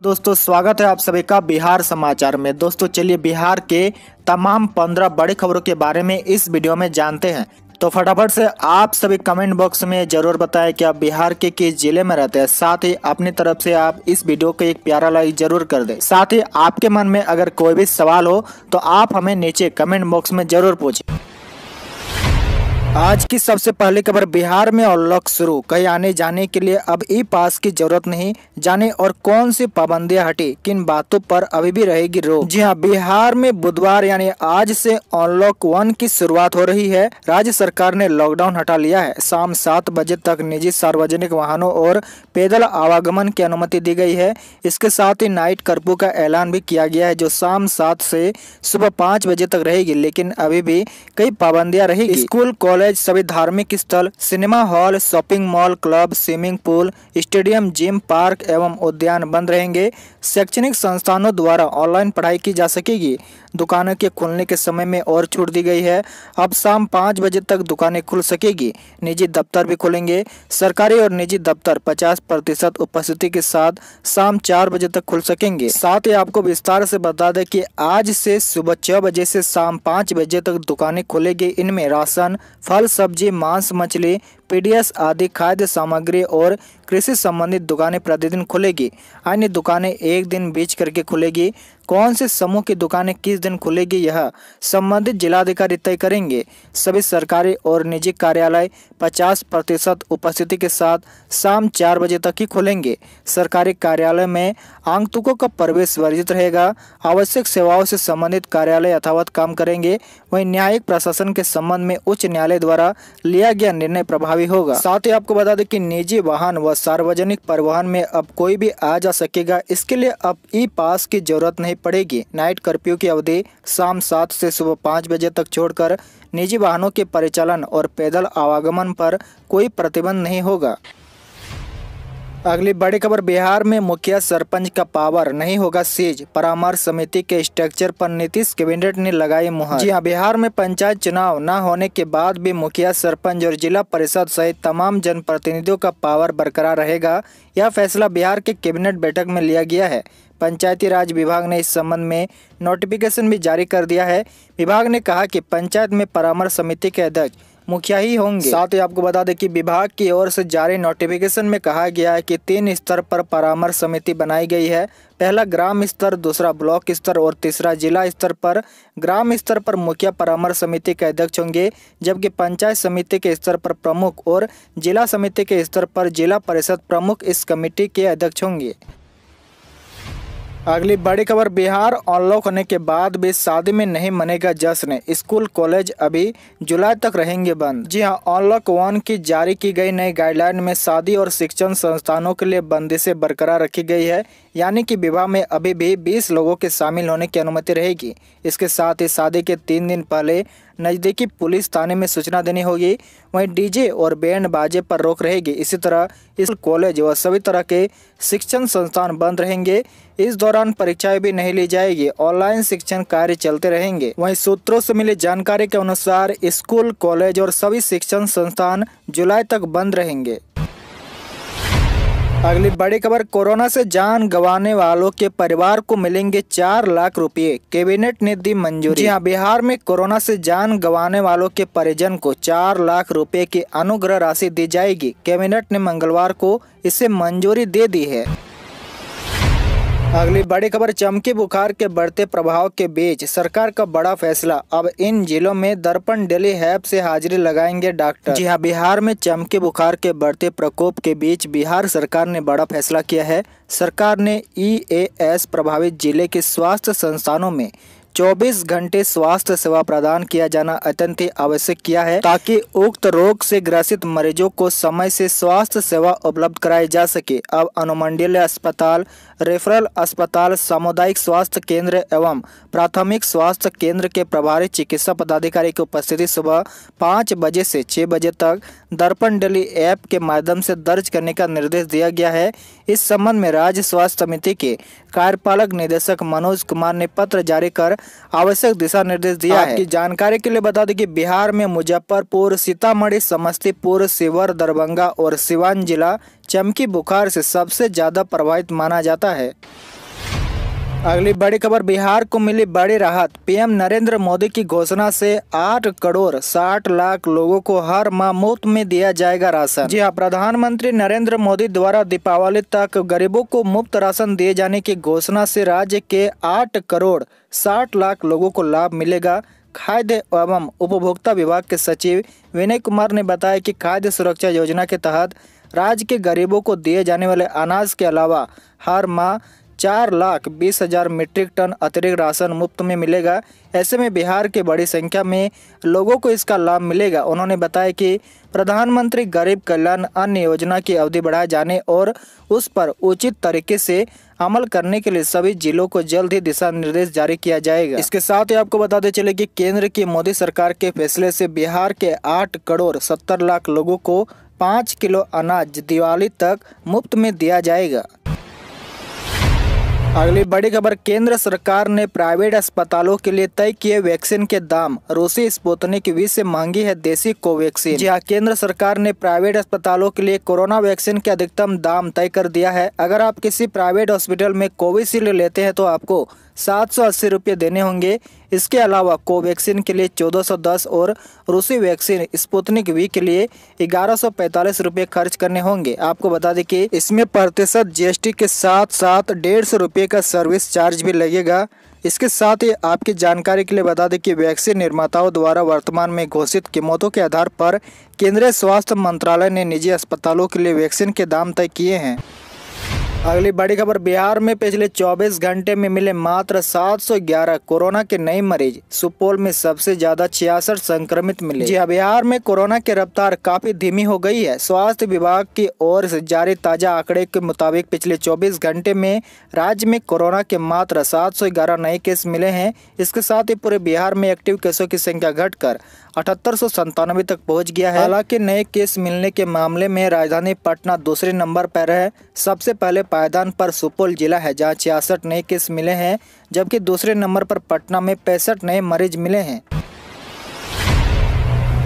दोस्तों, स्वागत है आप सभी का बिहार समाचार में। दोस्तों, चलिए बिहार के तमाम पंद्रह बड़ी खबरों के बारे में इस वीडियो में जानते हैं। तो फटाफट से आप सभी कमेंट बॉक्स में ज़रूर बताएँ कि आप बिहार के किस ज़िले में रहते हैं। साथ ही अपनी तरफ़ से आप इस वीडियो को एक प्यारा लाइक ज़रूर कर दें। साथ ही आपके मन में अगर कोई भी सवाल हो तो आप हमें नीचे कमेंट बॉक्स में ज़रूर पूछें। आज की सबसे पहली खबर बिहार में अनलॉक शुरू। कहीं आने जाने के लिए अब ई पास की ज़रूरत नहीं। जाने और कौन सी पाबंदियाँ हटी, किन बातों पर अभी भी रहेगी रोक। जी हाँ बिहार में बुधवार यानी आज से अनलॉक वन की शुरुआत हो रही है। राज्य सरकार ने लॉकडाउन हटा लिया है। शाम सात बजे तक निजी सार्वजनिक वाहनों और पैदल आवागमन की अनुमति दी गई है। इसके साथ ही नाइट कर्फ्यू का ऐलान भी किया गया है, जो शाम सात से सुबह पाँच बजे तक रहेगी, लेकिन अभी भी कई पाबंदियाँ रहेगी। स्कूल, कॉलेज कॉलेज, सभी धार्मिक स्थल, cinema hall, shopping mall, club, swimming pool, stadium, gym, park एवं उद्यान बंद रहेंगे। शैक्षणिक संस्थानों द्वारा ऑनलाइन पढ़ाई की जा सकेगी। दुकानों के खुलने के समय में और छूट दी गई है। अब शाम पाँच बजे तक दुकानें खुल सकेगी। निजी दफ्तर भी खुलेंगे। सरकारी और निजी दफ्तर 50 प्रतिशत उपस्थिति के साथ शाम चार बजे तक खुल सकेंगे। साथ ही आपको विस्तार से बता दें कि आज से सुबह छह बजे से शाम पाँच बजे तक दुकानें खुलेगी। इनमें राशन फल, सब्ज़ी, मांस, मछली पीडीएस आदि खाद्य सामग्री और कृषि संबंधित दुकानें प्रतिदिन खुलेगी। अन्य दुकानें एक दिन बीच करके खुलेगी। कौन से समूह की दुकानें किस दिन खुलेगी, यह संबंधित जिलाधिकारी तय करेंगे। सभी सरकारी और निजी कार्यालय 50 प्रतिशत उपस्थिति के साथ शाम चार बजे तक ही खुलेंगे। सरकारी कार्यालय में आंगतुकों का प्रवेश वर्जित रहेगा। आवश्यक सेवाओं से संबंधित कार्यालय यथावत काम करेंगे। वहीं न्यायिक प्रशासन के संबंध में उच्च न्यायालय द्वारा लिया गया निर्णय प्रभावी होगा। साथ ही आपको बता दें कि निजी वाहन व सार्वजनिक परिवहन में अब कोई भी आ जा सकेगा। इसके लिए अब ई पास की ज़रूरत नहीं पड़ेगी। नाइट कर्फ्यू की अवधि शाम सात से सुबह पाँच बजे तक छोड़कर निजी वाहनों के परिचालन और पैदल आवागमन पर कोई प्रतिबंध नहीं होगा। अगली बड़ी खबर, बिहार में मुखिया सरपंच का पावर नहीं होगा सीज। परामर्श समिति के स्ट्रक्चर पर नीतीश कैबिनेट ने लगाई मुहर। जी हाँ बिहार में पंचायत चुनाव न होने के बाद भी मुखिया सरपंच और जिला परिषद सहित तमाम जनप्रतिनिधियों का पावर बरकरार रहेगा। यह फैसला बिहार के कैबिनेट बैठक में लिया गया है। पंचायती राज विभाग ने इस संबंध में नोटिफिकेशन भी जारी कर दिया है। विभाग ने कहा कि पंचायत में परामर्श समिति के अध्यक्ष मुखिया ही होंगे। साथ ही आपको बता दें कि विभाग की ओर से जारी नोटिफिकेशन में कहा गया है कि तीन स्तर पर परामर्श समिति बनाई गई है। पहला ग्राम स्तर, दूसरा ब्लॉक स्तर और तीसरा जिला स्तर पर। ग्राम स्तर पर मुखिया परामर्श समिति के अध्यक्ष होंगे, जबकि पंचायत समिति के स्तर पर प्रमुख और जिला समिति के स्तर पर जिला परिषद प्रमुख इस कमेटी के अध्यक्ष होंगे। अगली बड़ी खबर, बिहार अनलॉक होने के बाद भी शादी में नहीं मनेगा जश्न। स्कूल, कॉलेज अभी जुलाई तक रहेंगे बंद। जी हाँ अनलॉक वन की जारी की गई नई गाइडलाइन में शादी और शिक्षण संस्थानों के लिए बंदिशें बरकरार रखी गई है। यानी कि विवाह में अभी भी 20 लोगों के शामिल होने की अनुमति रहेगी। इसके साथ ही शादी के तीन दिन पहले नज़दीकी पुलिस थाने में सूचना देनी होगी। वहीं डीजे और बैंड बाजे पर रोक रहेगी। इसी तरह इस कॉलेज व सभी तरह के शिक्षण संस्थान बंद रहेंगे। इस दौरान परीक्षाएँ भी नहीं ली जाएगी। ऑनलाइन शिक्षण कार्य चलते रहेंगे। वहीं सूत्रों से मिली जानकारी के अनुसार स्कूल, कॉलेज और सभी शिक्षण संस्थान जुलाई तक बंद रहेंगे। अगली बड़ी खबर, कोरोना से जान गंवाने वालों के परिवार को मिलेंगे चार लाख रुपए कैबिनेट ने दी मंजूरी। हाँ बिहार में कोरोना से जान गंवाने वालों के परिजन को चार लाख रुपए की अनुग्रह राशि दी जाएगी। कैबिनेट ने मंगलवार को इसे मंजूरी दे दी है। अगली बड़ी खबर, चमकी बुखार के बढ़ते प्रभाव के बीच सरकार का बड़ा फैसला। अब इन जिलों में दर्पण डेली हैप से हाजिरी लगाएँगे डॉक्टर। जी हाँ बिहार में चमकी बुखार के बढ़ते प्रकोप के बीच बिहार सरकार ने बड़ा फैसला किया है। सरकार ने ईएएस प्रभावित ज़िले के स्वास्थ्य संस्थानों में 24 घंटे स्वास्थ्य सेवा प्रदान किया जाना अत्यंत आवश्यक किया है, ताकि उक्त रोग से ग्रसित मरीजों को समय से स्वास्थ्य सेवा उपलब्ध कराई जा सके। अब अनुमंडलीय अस्पताल, रेफरल अस्पताल, सामुदायिक स्वास्थ्य केंद्र एवं प्राथमिक स्वास्थ्य केंद्र के प्रभारी चिकित्सा पदाधिकारी की उपस्थिति सुबह पाँच बजे से छः बजे तक दर्पण डेली ऐप के माध्यम से दर्ज करने का निर्देश दिया गया है। इस संबंध में राज्य स्वास्थ्य समिति के कार्यपालक निदेशक मनोज कुमार ने पत्र जारी कर आवश्यक दिशा निर्देश दिया है। जानकारी के लिए बता दें कि बिहार में मुजफ्फरपुर, सीतामढ़ी, समस्तीपुर शिवर दरभंगा और सिवान जिला चमकी बुखार से सबसे ज़्यादा प्रभावित माना जाता है। अगली बड़ी खबर, बिहार को मिली बड़ी राहत। पीएम नरेंद्र मोदी की घोषणा से 8 करोड़ 60 लाख लोगों को हर माह मुफ़्त में दिया जाएगा राशन। जी हाँ प्रधानमंत्री नरेंद्र मोदी द्वारा दीपावली तक गरीबों को मुफ़्त राशन दिए जाने की घोषणा से राज्य के 8 करोड़ 60 लाख लोगों को लाभ मिलेगा। खाद्य एवं उपभोक्ता विभाग के सचिव विनय कुमार ने बताया कि खाद्य सुरक्षा योजना के तहत राज्य के गरीबों को दिए जाने वाले अनाज के अलावा हर माह चार लाख बीस हज़ार मीट्रिक टन अतिरिक्त राशन मुफ़्त में मिलेगा। ऐसे में बिहार के बड़ी संख्या में लोगों को इसका लाभ मिलेगा। उन्होंने बताया कि प्रधानमंत्री गरीब कल्याण अन्न योजना की अवधि बढ़ाए जाने और उस पर उचित तरीके से अमल करने के लिए सभी जिलों को जल्द ही दिशा निर्देश जारी किया जाएगा। इसके साथ ही आपको बताते चले कि केंद्र की मोदी सरकार के फैसले से बिहार के आठ करोड़ सत्तर लाख लोगों को पाँच किलो अनाज दिवाली तक मुफ़्त में दिया जाएगा। अगली बड़ी खबर, केंद्र सरकार ने प्राइवेट अस्पतालों के लिए तय किए वैक्सीन के दाम। रूसी स्पुतनिक वी से महँगी है देसी कोवैक्सीन। जी हाँ केंद्र सरकार ने प्राइवेट अस्पतालों के लिए कोरोना वैक्सीन के अधिकतम दाम तय कर दिया है। अगर आप किसी प्राइवेट हॉस्पिटल में कोविशील्ड लेते हैं तो आपको सात सौ अस्सी रुपये देने होंगे। इसके अलावा कोवैक्सीन के लिए चौदह सौ दस और रूसी वैक्सीन स्पुतनिक वी के लिए ग्यारह सौ पैंतालीस रुपये खर्च करने होंगे। आपको बता दें कि इसमें प्रतिशत जीएसटी के साथ साथ डेढ़ सौ रुपये का सर्विस चार्ज भी लगेगा। इसके साथ ही आपकी जानकारी के लिए बता दें कि वैक्सीन निर्माताओं द्वारा वर्तमान में घोषित कीमतों के आधार पर केंद्रीय स्वास्थ्य मंत्रालय ने निजी अस्पतालों के लिए वैक्सीन के दाम तय किए हैं। अगली बड़ी खबर बिहार में पिछले 24 घंटे में मिले मात्र 711 कोरोना के नए मरीज़। सुपौल में सबसे ज़्यादा छियासठ संक्रमित मिले। जी हाँ, बिहार में कोरोना की रफ्तार काफ़ी धीमी हो गई है। स्वास्थ्य विभाग की ओर से जारी ताज़ा आंकड़े के मुताबिक पिछले 24 घंटे में राज्य में कोरोना के मात्र 711 नए केस मिले हैं। इसके साथ ही पूरे बिहार में एक्टिव केसों की संख्या घटकर अठहत्तर तक पहुँच गया है। हालाँकि नए केस मिलने के मामले में राजधानी पटना दूसरे नंबर पर है। सबसे पहले पायदान पर सुपौल जिला है, जहाँ छियासठ नए केस मिले हैं, जबकि दूसरे नंबर पर पटना में पैंसठ नए मरीज़ मिले हैं।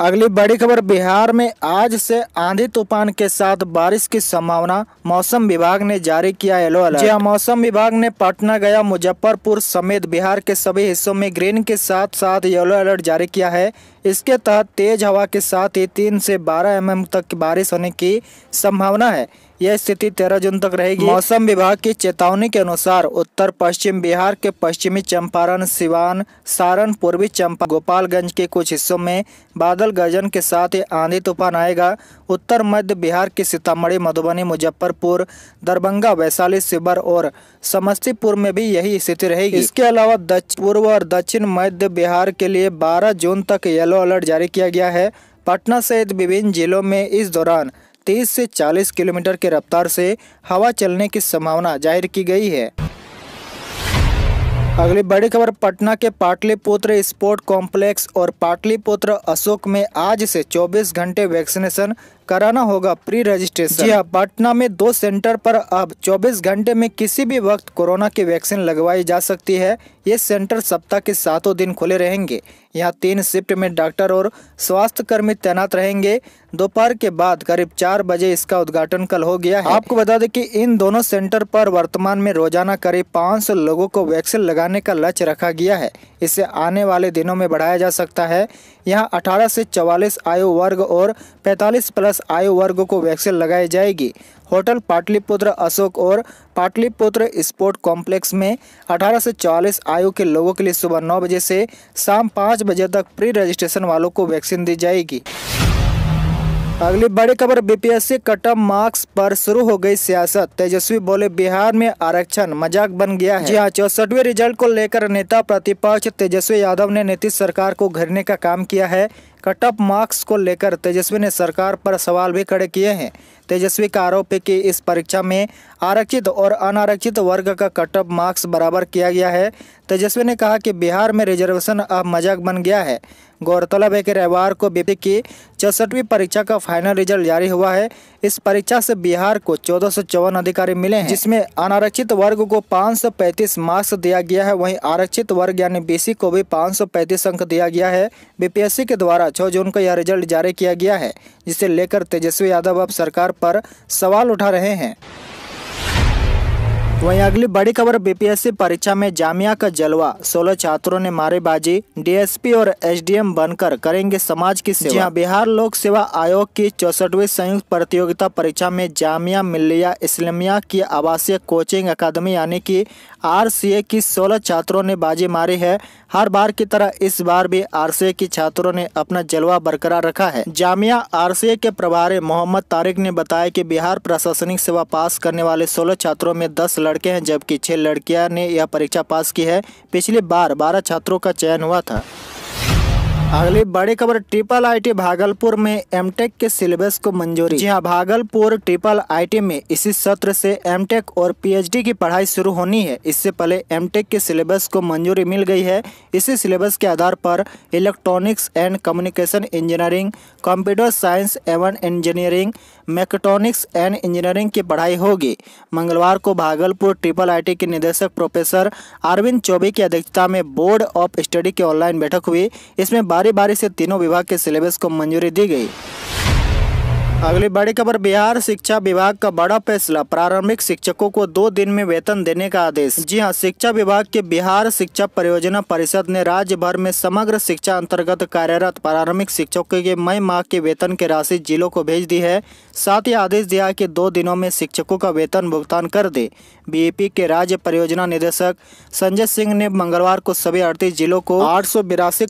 अगली बड़ी खबर बिहार में आज से आंधी तूफ़ान के साथ बारिश की संभावना मौसम विभाग ने जारी किया येलो अलर्ट जी हाँ, मौसम विभाग ने पटना गया मुजफ्फरपुर समेत बिहार के सभी हिस्सों में ग्रीन के साथ साथ येलो अलर्ट जारी किया है। इसके तहत तेज हवा के साथ ही तीन से बारह एम तक बारिश होने की संभावना है। यह स्थिति तेरह जून तक रहेगी। मौसम विभाग की चेतावनी के अनुसार उत्तर, पश्चिम बिहार के पश्चिमी चंपारण, सिवान, सारण, पूर्वी चंपा गोपालगंज के कुछ हिस्सों में बादल गर्जन के साथ ही आंधी तूफ़ान आएगा। उत्तर, मध्य बिहार के सीतामढ़ी, मधुबनी, मुजफ्फरपुर, दरभंगा, वैशाली शिवर और समस्तीपुर में भी यही स्थिति रहेगी। इसके अलावा दक्षिण पूर्व और दक्षिण मध्य बिहार के लिए बारह जून तक येलो अलर्ट जारी किया गया है। पटना सहित विभिन्न जिलों में इस दौरान 30 से 40 किलोमीटर की रफ्तार से हवा चलने की संभावना ज़ाहिर की गई है। अगली बड़ी खबर, पटना के पाटलिपुत्र स्पोर्ट कॉम्प्लेक्स और पाटलिपुत्र अशोक में आज से 24 घंटे वैक्सीनेशन कराना होगा प्री रजिस्ट्रेशन जी हाँ पटना में दो सेंटर पर अब 24 घंटे में किसी भी वक्त कोरोना की वैक्सीन लगवाई जा सकती है। ये सेंटर सप्ताह के सातों दिन खुले रहेंगे। यहाँ तीन शिफ्ट में डॉक्टर और स्वास्थ्य कर्मी तैनात रहेंगे। दोपहर के बाद करीब चार बजे इसका उद्घाटन कल हो गया है। आपको बता दें कि इन दोनों सेंटर पर वर्तमान में रोज़ाना करीब 500 लोगों को वैक्सीन लगाने का लक्ष्य रखा गया है। इसे आने वाले दिनों में बढ़ाया जा सकता है। यहाँ 18 से 44 आयु वर्ग और 45 प्लस आयु वर्ग को वैक्सीन लगाई जाएगी। होटल पाटलिपुत्र अशोक और पाटलिपुत्र स्पोर्ट कॉम्प्लेक्स में 18 से 44 आयु के लोगों के लिए सुबह 9 बजे से शाम 5 बजे तक प्री रजिस्ट्रेशन वालों को वैक्सीन दी जाएगी। अगली बड़ी खबर, बीपीएससी कटअप मार्क्स पर शुरू हो गई सियासत। तेजस्वी बोले, बिहार में आरक्षण मज़ाक बन गया है। जी हाँ चौसठवें रिज़ल्ट को लेकर नेता प्रतिपक्ष तेजस्वी यादव ने नीतीश सरकार को घेरने का काम किया है। कट ऑफ़ मार्क्स को लेकर तेजस्वी ने सरकार पर सवाल भी खड़े किए हैं। तेजस्वी का आरोप है कि इस परीक्षा में आरक्षित और अनारक्षित वर्ग का कट ऑफ़ मार्क्स बराबर किया गया है। तेजस्वी ने कहा कि बिहार में रिजर्वेशन अब मज़ाक बन गया है। गौरतलब है कि रविवार को बीपी की चौसठवीं परीक्षा का फाइनल रिज़ल्ट जारी हुआ है। इस परीक्षा से बिहार को चौदह अधिकारी मिले हैं, जिसमें अनारक्षित वर्ग को 535 मार्क्स दिया गया है। वहीं आरक्षित वर्ग यानी बीसी को भी 535 अंक दिया गया है। बीपीएससी के द्वारा 6 जून को यह रिज़ल्ट जारी किया गया है, जिसे लेकर तेजस्वी यादव अब सरकार पर सवाल उठा रहे हैं। वहीं अगली बड़ी खबर बीपीएससी परीक्षा में जामिया का जलवा। 16 छात्रों ने मारे बाजी। डीएसपी और एसडीएम बनकर करेंगे समाज की सेवा। जी बिहार लोक सेवा आयोग की चौसठवीं संयुक्त प्रतियोगिता परीक्षा में जामिया मिल्लिया इस्लामिया की आवासीय कोचिंग अकादमी यानी कि आरसीए की 16 छात्रों ने बाजी मारी है। हर बार की तरह इस बार भी आरसीए की छात्रों ने अपना जलवा बरकरार रखा है। जामिया आरसीए के प्रभारी मोहम्मद तारिक ने बताया की बिहार प्रशासनिक सेवा पास करने वाले 16 छात्रों में 10 लड़के हैं, जबकि छह लड़कियाँ ने यह परीक्षा पास की है। पिछली बार 12 छात्रों का चयन हुआ था। अगली बड़ी खबर, ट्रिपल आईटी भागलपुर में एमटेक के सिलेबस को मंजूरी। जी हाँ भागलपुर ट्रिपल आईटी में इसी सत्र से एमटेक और पीएचडी की पढ़ाई शुरू होनी है। इससे पहले एमटेक के सिलेबस को मंजूरी मिल गई है। इसी सिलेबस के आधार पर electronics and communication engineering computer science एवं इंजीनियरिंग मैकेट्रॉनिक्स एंड इंजीनियरिंग की पढ़ाई होगी। मंगलवार को भागलपुर ट्रिपल आईटी के निदेशक प्रोफेसर अरविंद चौबे की अध्यक्षता में बोर्ड ऑफ़ स्टडी की ऑनलाइन बैठक हुई। इसमें बारी बारी से तीनों विभाग के सिलेबस को मंजूरी दी गई। अगली बड़ी खबर, बिहार शिक्षा विभाग का बड़ा फैसला। प्रारंभिक शिक्षकों को दो दिन में वेतन देने का आदेश। जी हाँ, शिक्षा विभाग के बिहार शिक्षा परियोजना परिषद ने राज्य भर में समग्र शिक्षा अंतर्गत कार्यरत प्रारंभिक शिक्षकों के मई माह के वेतन की राशि जिलों को भेज दी है। साथ ही आदेश दिया कि दो दिनों में शिक्षकों का वेतन भुगतान कर दे। बीएपी के राज्य परियोजना निदेशक संजय सिंह ने मंगलवार को सभी अड़तीस जिलों को आठ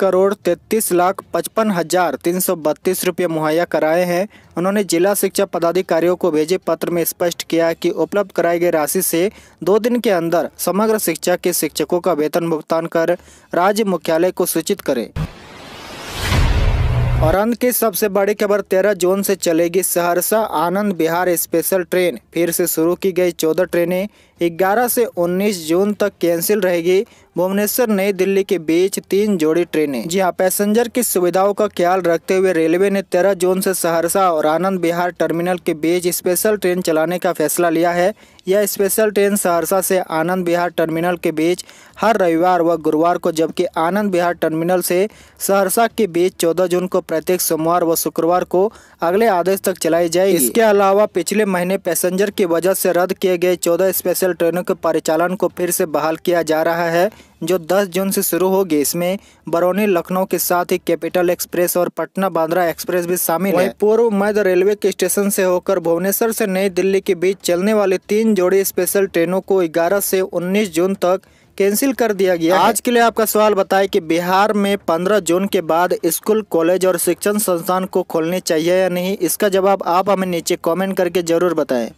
करोड़ तैतीस लाख पचपन हज़ार तीन सौ बत्तीस मुहैया कराए हैं। उन्होंने जिला शिक्षा पदाधिकारियों को भेजे पत्र में स्पष्ट किया कि उपलब्ध कराई गई राशि से दो दिन के अंदर समग्र शिक्षा के शिक्षकों का वेतन भुगतान कर राज्य मुख्यालय को सूचित करें। और अंत की सबसे बड़ी खबर, तेरह जून से चलेगी सहरसा आनंद बिहार स्पेशल ट्रेन। फिर से शुरू की गई चौदह ट्रेनें 11 से 19 जून तक कैंसिल रहेगी। भुवनेश्वर, नई दिल्ली के बीच तीन जोड़ी ट्रेनें। जी हाँ पैसेंजर की सुविधाओं का ख्याल रखते हुए रेलवे ने 13 जून से सहरसा और आनंद बिहार टर्मिनल के बीच स्पेशल ट्रेन चलाने का फैसला लिया है। यह स्पेशल ट्रेन सहरसा से आनंद बिहार टर्मिनल के बीच हर रविवार व गुरुवार को, जबकि आनंद बिहार टर्मिनल से सहरसा के बीच चौदह जून को प्रत्येक सोमवार व शुक्रवार को अगले आदेश तक चलाई जाएगी। इसके अलावा पिछले महीने पैसेंजर की वजह से रद्द किए गए चौदह स्पेशल ट्रेनों के परिचालन को फिर से बहाल किया जा रहा है जो 10 जून से शुरू होगी। इसमें बरौनी लखनऊ के साथ ही कैपिटल एक्सप्रेस और पटना बांद्रा एक्सप्रेस भी शामिल है। पूर्व मध्य रेलवे के स्टेशन से होकर भुवनेश्वर से नई दिल्ली के बीच चलने वाली तीन जोड़ी स्पेशल ट्रेनों को 11 से 19 जून तक कैंसिल कर दिया गया आज के लिए आपका सवाल बताए कि बिहार में 15 जून के बाद स्कूल कॉलेज और शिक्षण संस्थान को खोलने चाहिए या नहीं? इसका जवाब आप हमें नीचे कमेंट करके ज़रूर बताएँ।